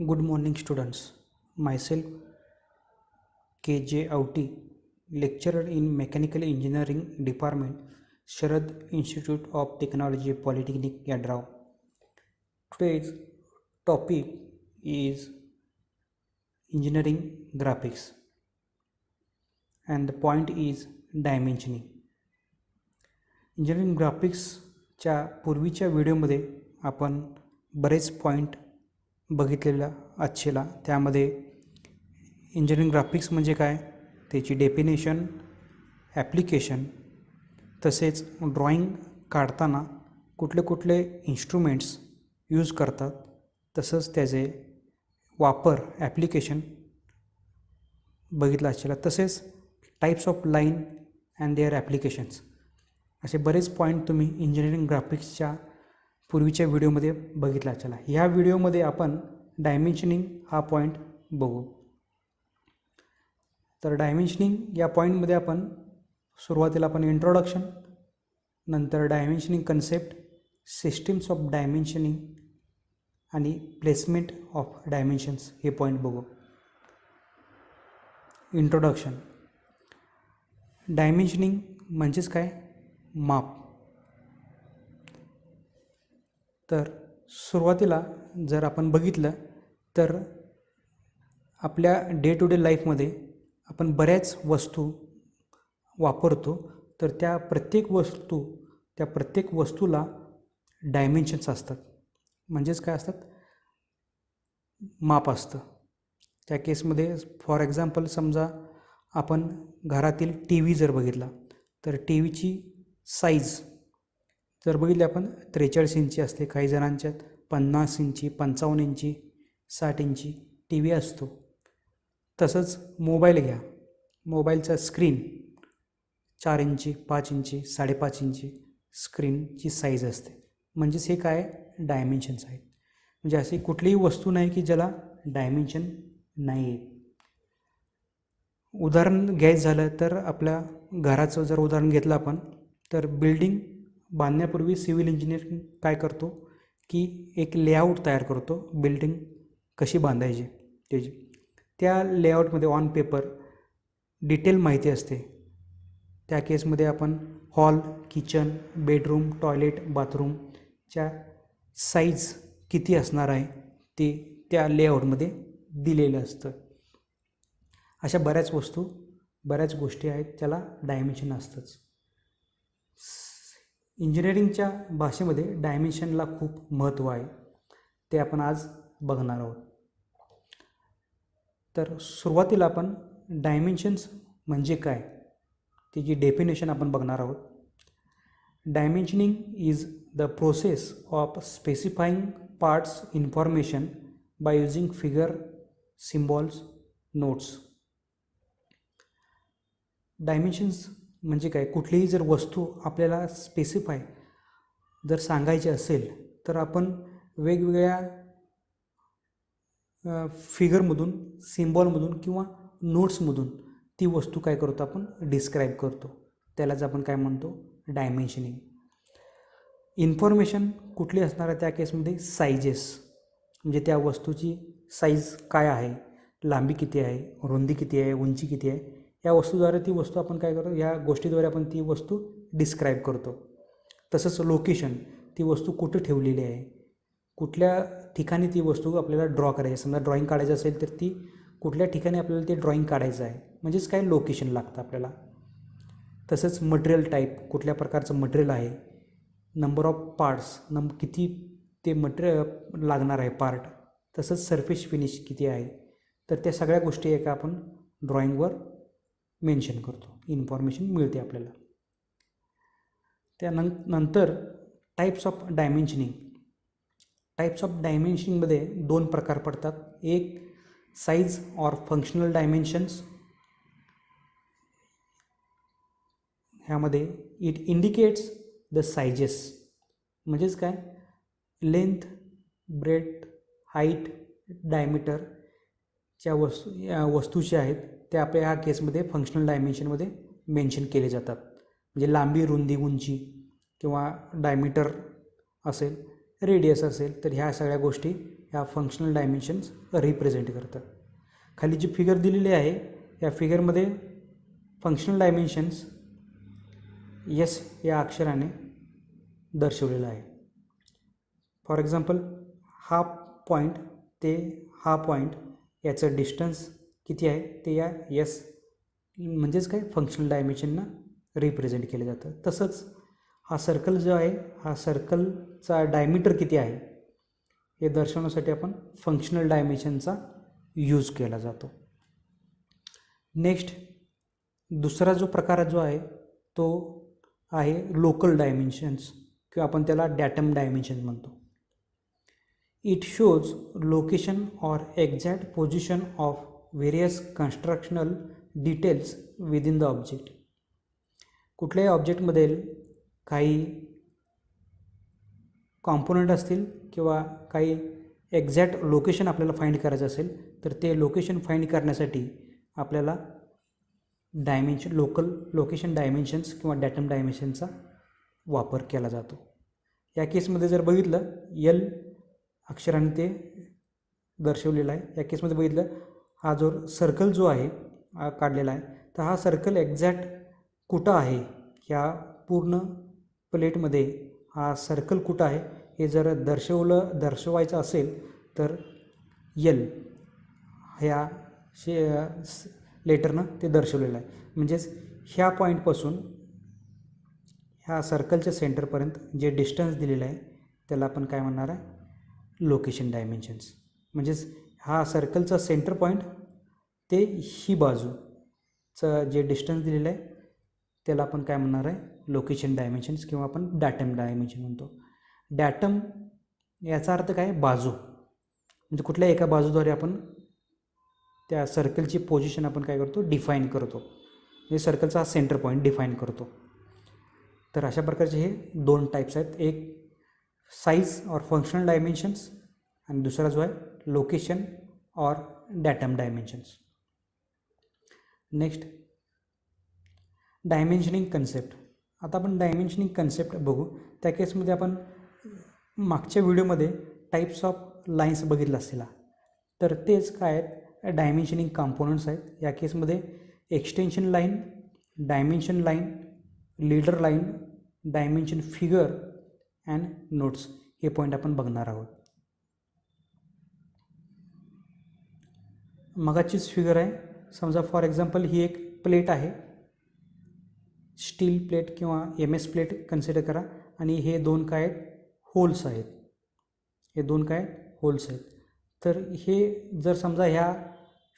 Good morning students myself K J Auti lecturer in mechanical engineering department Sharad institute of technology polytechnic Yadrav today's topic is engineering graphics and the point is dimensioning engineering ग्राफिक्सच्या पूर्वीच्या व्हिडिओमध्ये आपण बरेच point बघितलेला आजचेला त्यामध्ये engineering graphics म्हणजे काय? त्याची definition application तसेच ड्रॉईंग काढताना कुठले कुठले इन्स्ट्रुमेंट्स यूज करतात तसंच त्याचे वापर ॲप्लिकेशन बघितलं असलेला तसेच types of line and their applications असे बरेच पॉईंट तुम्ही इंजिनिअरिंग ग्राफिक्सच्या पूर्वीच्या व्हिडिओमध्ये बघितला. चला ह्या व्हिडिओमध्ये आपण डायमेन्शनिंग हा पॉईंट बघू. तर डायमेन्शनिंग या पॉईंटमध्ये आपण सुरुवातीला आपण इंट्रोडक्शन नंतर dimensioning concept systems of dimensioning आणि प्लेसमेंट ऑफ डायमेन्शन्स हे पॉईंट बघू. इंट्रोडक्शन डायमेन्शनिंग म्हणजेच काय? माप. तर सुरुवातीला जर आपण बघितलं तर आपल्या डे टू डे लाईफमध्ये आपण बऱ्याच वस्तू वापरतो. तर त्या प्रत्येक वस्तू त्या प्रत्येक वस्तूला डायमेन्शन्स असतात. म्हणजेच काय असतात? माप असतं. त्या केसमध्ये फॉर एक्झाम्पल समजा आपण घरातील टी व्ही जर बघितला तर टी व्हीची साईज जर बघितले आपण त्रेचाळीस इंची असते काही जणांच्यात पन्नास इंची पंचावन्न इंची साठ इंची टी व्ही असतो. तसंच मोबाईल घ्या. मोबाईलचा स्क्रीन चार इंची पाच इंची साडेपाच इंची स्क्रीनची साईज असते. म्हणजेच हे काय? डायमेन्शन्स आहेत. म्हणजे अशी कुठलीही वस्तू नाही की ज्याला डायमेन्शन नाही आहे उदाहरण घ्यायचं झालं तर आपल्या घराचं जर उदाहरण घेतलं आपण तर बिल्डिंग बांधण्यापूर्वी सिव्हिल इंजिनियर काय करतो? की एक लेआउट तयार करतो बिल्डिंग कशी बांधायची त्याची. त्या लेआउटमध्ये ऑन पेपर डिटेल माहिती असते. त्या केसमध्ये आपण हॉल किचन बेडरूम टॉयलेट बाथरूमच्या साईज किती असणार आहे ते त्या लेआउटमध्ये दिलेलं असतं. अशा बऱ्याच वस्तू बऱ्याच गोष्टी आहेत त्याला डायमेन्शन असतंच. इंजिनिअरिंगच्या भाषेमध्ये डायमेन्शनला खूप महत्त्व आहे. ते आपण आज बघणार आहोत. तर सुरुवातीला आपण डायमेन्शन्स म्हणजे काय? त्याची डेफिनेशन आपण बघणार आहोत. Dimensioning is the process of specifying parts information by using figure symbols notes. Dimensions म्हणजे काय कुठलीही जर वस्तू आपल्याला स्पेसिफाय जर सांगायची असेल तर आपण वेगवेगळ्या फिगरमधून सिम्बॉलमधून किंवा नोट्समधून ती वस्तू काय करतो आपण डिस्क्राईब करतो. त्यालाच आपण काय म्हणतो? डायमेन्शनिंग इन्फॉर्मेशन कुठली असणार आहे त्या केसमध्ये साईजेस म्हणजे त्या वस्तूची साईज काय आहे? लांबी किती आहे? रुंदी किती आहे? उंची किती आहे? या वस्तूद्वारे ती वस्तू आपण काय करतो? या गोष्टीद्वारे आपण ती वस्तू डिस्क्राईब करतो. तसंच लोकेशन ती वस्तू कुठं ठेवलेली आहे? कुठल्या ठिकाणी ती वस्तू आपल्याला ड्रॉ करायची समजा ड्रॉईंग काढायचं असेल तर ती कुठल्या ठिकाणी आपल्याला ते ड्रॉईंग काढायचं आहे? म्हणजेच काय? लोकेशन लागतं आपल्याला. तसंच मटेरियल टाईप कुठल्या प्रकारचं मटेरियल आहे? नंबर ऑफ पार्ट्स नं किती ते मटेरियल लागणार आहे पार्ट तसंच सरफेस फिनिश किती आहे? तर त्या सगळ्या गोष्टी एका आपण ड्रॉईंगवर मेन्शन करतो. इन्फॉर्मेशन मिळते आपल्याला. त्यानं नंतर types of dimensioning types of डायमेन्शनिंगमध्ये दोन प्रकार पडतात. एक साईज ऑर फंक्शनल डायमेन्शन्स ह्यामध्ये इट इंडिकेट्स द सायजेस म्हणजेच काय? लेंथ ब्रेथ हाईट डायमीटरच्या वस्तू या ज्या आहेत. ते आपल्या ह्या केसमध्ये फंक्शनल डायमेन्शनमध्ये मेन्शन केले जातात. म्हणजे लांबी रुंदी उंची किंवा डायमीटर असेल रेडियस असेल तर ह्या सगळ्या गोष्टी ह्या फंक्शनल डायमेन्शन्स रिप्रेझेंट करतात. खाली जी फिगर दिलेली आहे या फिगरमध्ये फंक्शनल डायमेन्शन्स यस या अक्षराने दर्शवलेलं आहे. फॉर एक्झाम्पल हा पॉईंट ते हा पॉईंट याचं डिस्टन्स किती आहे? ते या यस म्हणजेच काय? फंक्शनल डायमेन्शननं रिप्रेझेंट केलं जातं. तसंच हा सर्कल जो आहे हा सर्कलचा डायमीटर किती आहे? हे दर्शवण्यासाठी आपण फंक्शनल डायमेन्शनचा यूज केला जातो. नेक्स्ट दुसरा जो प्रकार जो आहे तो आहे लोकल डायमेन्शन्स किंवा आपण त्याला डॅटम डायमेन्शन म्हणतो. It shows location or exact position of various constructional details within the object कुठल्याही ऑब्जेक्टमध्ये काही कॉम्पोनंट असतील किंवा काही एक्झॅक्ट लोकेशन आपल्याला फाईंड करायचं असेल तर ते लोकेशन फाईंड करण्यासाठी आपल्याला डायमेन्शन लोकल लोकेशन डायमेन्शन्स किंवा डॅटम डायमेन्शनचा वापर केला जातो. या केसमध्ये जर बघितलं यल अक्षराने ते दर्शवलेलं आहे. या केसमध्ये बघितलं हा जो सर्कल जो आहे काढलेला आहे तर हा सर्कल एक्झॅक्ट कुठं आहे? ह्या पूर्ण प्लेटमध्ये हा सर्कल कुठं आहे? हे जर दर्शवलं दर्शवायचं असेल तर यल ह्या शे लेटरनं ते दर्शवलेलं आहे. म्हणजेच ह्या पॉईंटपासून ह्या सर्कलच्या सेंटरपर्यंत जे डिस्टन्स दिलेलं आहे त्याला आपण काय म्हणणार आहे? लोकेशन डायमेन्शन्स म्हणजेच हा सर्कलचा सेंटर पॉईंट ते ही बाजूचं जे डिस्टन्स दिलेलं आहे त्याला आपण काय म्हणणार आहे? लोकेशन डायमेन्शन्स किंवा आपण डॅटम डायमेन्शन म्हणतो. डॅटम याचा अर्थ काय? बाजू. म्हणजे कुठल्या एका बाजूद्वारे आपण त्या सर्कलची पोझिशन आपण काय करतो? डिफाईन करतो. म्हणजे सर्कलचा हा सेंटर पॉईंट डिफाईन करतो. तर अशा प्रकारचे हे दोन टाईप्स आहेत. एक साईज ऑर फंक्शनल डायमेन्शन्स आणि दुसरा जो आहे location or datum dimensions next dimensioning concept आता आपण डायमेन्शनिंग कन्सेप्ट बघू. त्या केसमध्ये आपण मागच्या व्हिडिओमध्ये टाईप्स ऑफ लाईन्स बघितलं असतील. तर तेच काय आहेत? डायमेन्शनिंग कॉम्पोनंट्स आहेत. या केसमध्ये extension line dimension line leader line dimension figure and notes हे पॉईंट आपण बघणार आहोत. मगाचीच फिगर आहे. समजा फॉर एक्झाम्पल ही एक प्लेट आहे. स्टील प्लेट किंवा एम एस प्लेट कन्सिडर करा. आणि हे दोन काय आहेत? होल्स आहेत. हे दोन काय होल्स आहेत. तर हे जर समजा ह्या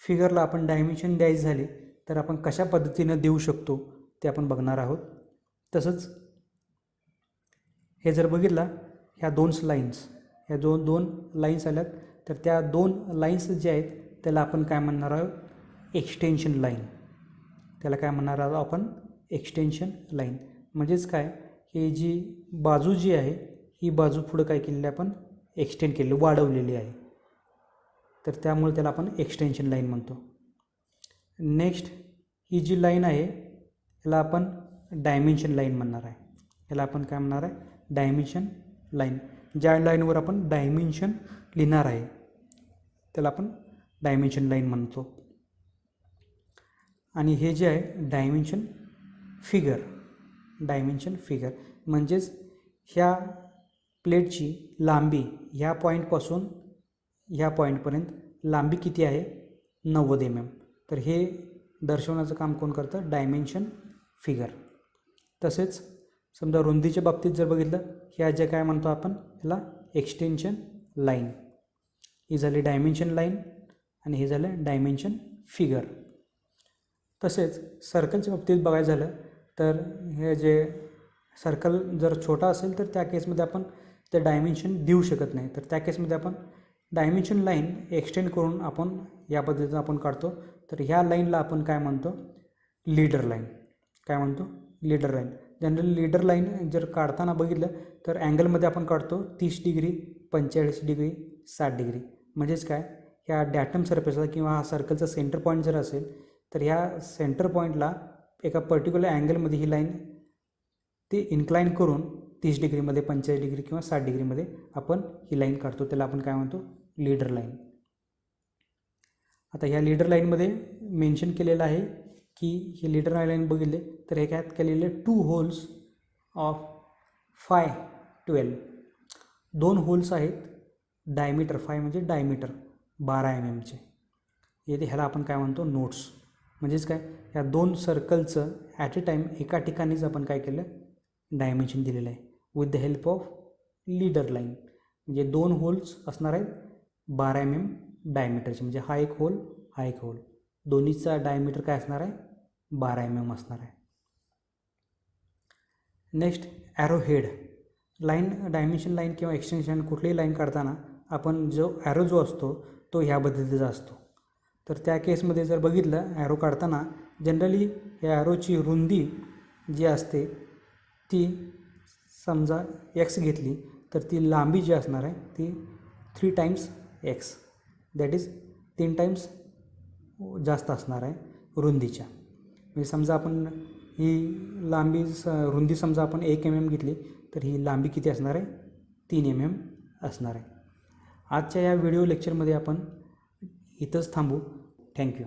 फिगरला आपण डायमेन्शन द्यायचं झाले तर आपण कशा पद्धतीनं देऊ शकतो ते आपण बघणार आहोत. तसंच हे जर बघितला ह्या दोन लाईन्स ह्या दोन दोन लाईन्स आल्यात तर त्या दोन लाईन्स जे आहेत त्याला आपण काय म्हणणार आहोत? एक्सटेन्शन लाईन त्याला काय म्हणणार आहोत आपण? एक्सटेन्शन लाईन म्हणजेच काय? हे जी बाजू जी आहे ही बाजू पुढं काय केलेली आपण? एक्सटेंड केलेली वाढवलेली आहे. तर त्यामुळे त्याला आपण एक्सटेन्शन लाईन म्हणतो. नेक्स्ट ही जी लाईन आहे याला आपण डायमेन्शन लाईन म्हणणार आहे. याला आपण काय म्हणणार आहे? डायमेन्शन लाईन ज्या लाईनवर आपण डायमेन्शन लिहिणार आहे त्याला आपण डायमेन्शन लाईन म्हणतो. आणि हे जे आहे डायमेन्शन फिगर डायमेन्शन फिगर म्हणजेच ह्या प्लेटची लांबी ह्या पॉईंटपासून ह्या पॉईंटपर्यंत लांबी किती आहे? नव्वद एम एम तर हे दर्शवण्याचं काम कोण करतं? डायमेन्शन फिगर तसेच समजा रुंदीच्या बाबतीत जर बघितलं ह्या ज्या काय म्हणतो आपण? ह्याला एक्सटेन्शन लाईन ही झाली डायमेन्शन लाईन आणि हे झालं डायमेन्शन फिगर तसेच सर्कलच्या बाबतीत बघायचं झालं तर हे जे सर्कल जर छोटा असेल तर त्या केसमध्ये आपण ते डायमेन्शन देऊ शकत नाही. तर त्या केसमध्ये आपण डायमेन्शन लाईन एक्सटेंड करून आपण या पद्धतीनं आपण काढतो. तर ह्या लाईनला आपण काय म्हणतो? लीडर लाईन काय म्हणतो? Leader line generally leader line जर काढताना बघितलं तर अँगलमध्ये आपण काढतो तीस डिग्री पंचेचाळीस डिग्री साठ डिग्री म्हणजेच काय? ह्या डॅटम सरफेसला किंवा हा सर्कलचा सेंटर पॉईंट जर असेल तर ह्या सेंटर पॉईंटला एका पर्टिक्युलर अँगलमध्ये ही लाईन ते इन्क्लाईन करून तीस डिग्रीमध्ये पंचेचाळीस डिग्री किंवा साठ डिग्रीमध्ये आपण ही लाईन काढतो. त्याला आपण काय म्हणतो? लीडर लाईन आता ह्या लीडर लाईनमध्ये मेन्शन केलेलं आहे की हे लीडर लाईन बघितले तर ह्याच्यात केलेले? Two holes of five twelve दोन होल्स आहेत डायमीटर फाय म्हणजे डायमीटर बारा एम एमचे येथे ह्याला आपण काय म्हणतो? नोट्स म्हणजेच काय? या दोन सर्कलचं ॲट अ टाईम एका ठिकाणीच आपण काय केलं? डायमेन्शन दिलेलं आहे. With the help of leader line म्हणजे दोन होल्स असणार आहेत बारा एम एम डायमीटरचे म्हणजे हा एक होल हा एक होल दोन्हीचा डायमीटर काय असणार आहे? बारा एम एम असणार आहे. Next arrow head line dimension line किंवा एक्सटेन्शन कुठलीही लाईन काढताना आपण जो ॲरो जो असतो तो ह्या पद्धतीचा असतो. तर त्या केसमध्ये जर बघितलं ॲरो काढताना जनरली या ॲरोची रुंदी जी असते ती समजा एक्स घेतली तर ती लांबी जी असणार आहे ती three times x that is तीन टाईम्स जास्त असणार आहे रुंदीच्या. म्हणजे समजा आपण ही लांबी स रुंदी समजा आपण एक एम एम घेतली तर ही लांबी किती असणार आहे? तीन एम एम असणार आहे. आजच्या या व्हिडिओ लेक्चरमध्ये आपण इथंच थांबू. थँक्यू